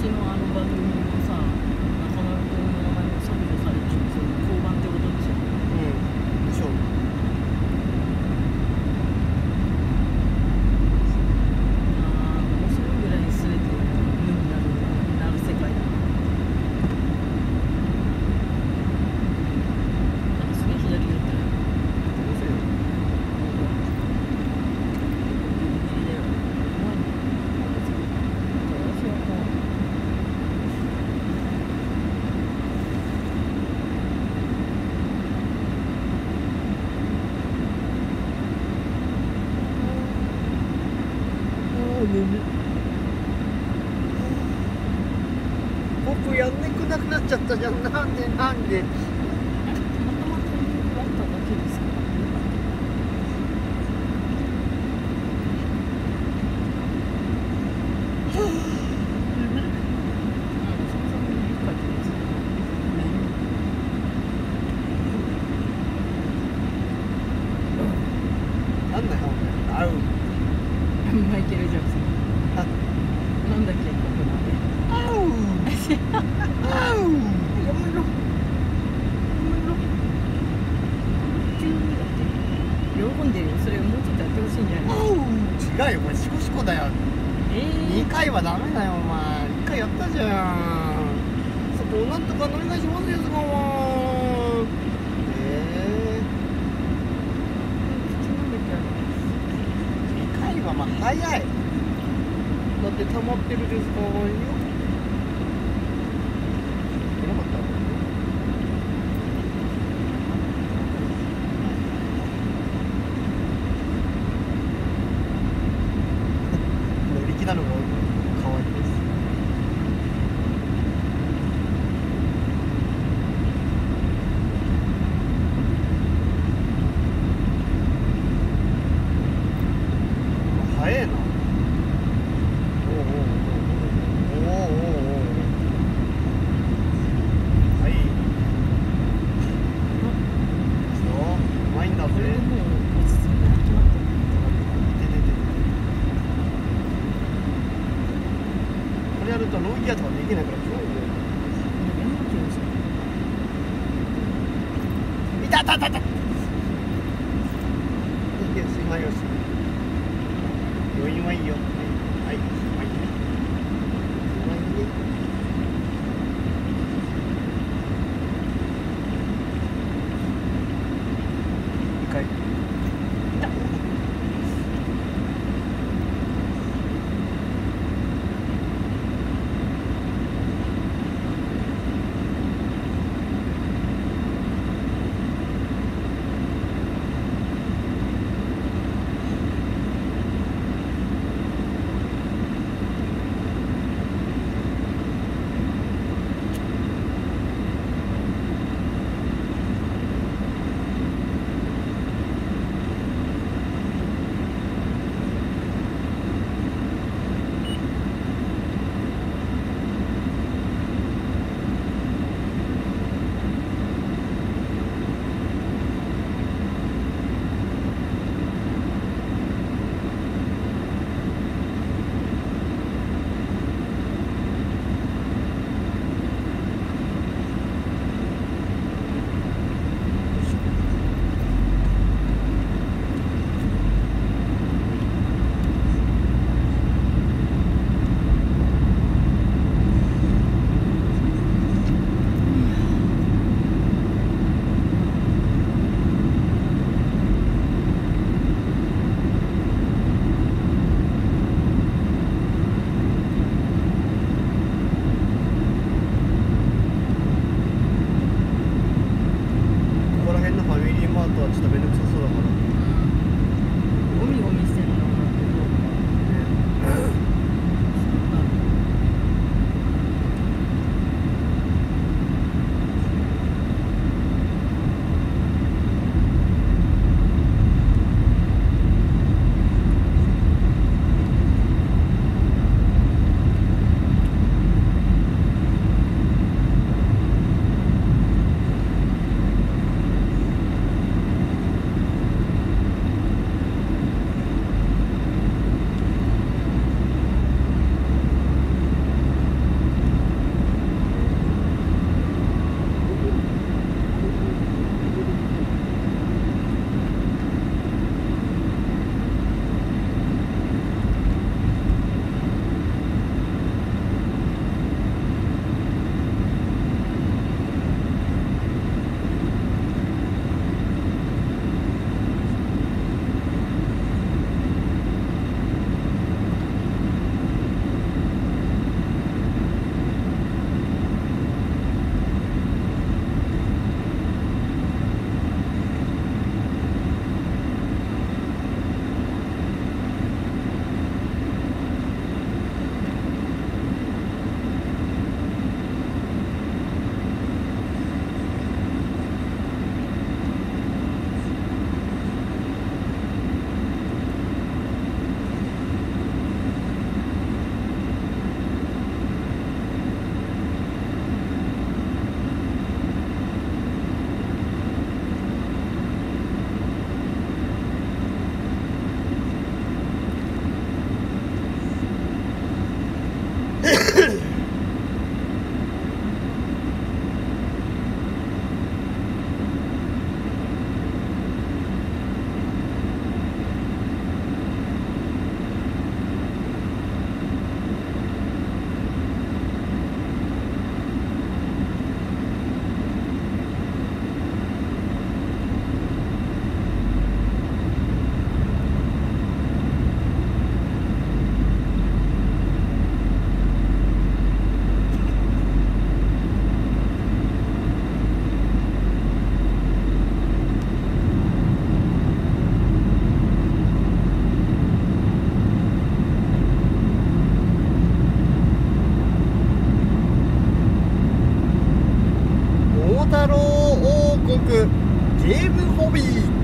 Sino? る僕やんねくなくなっちゃったじゃん。なんでなんで。なん。だっけここまで合う合うやめろ喜ん。でるよそれをもうちょっとやってほしいん。じゃない違うよこれシコシコだよえ2回はダメだよお前1回やったじゃん。そこをなん。とかお願いしますよそこはえー、2回はまあ早いって溜まってるですからよいなかった乗り気なのが可愛いです。早えなおうおうおうおうおうおうおうはいそううまいんだぜこれでもう落ち着きが決まってるこれやるとローギアとかできないからいたたたた余韻はいいよ太郎王国ゲームホビー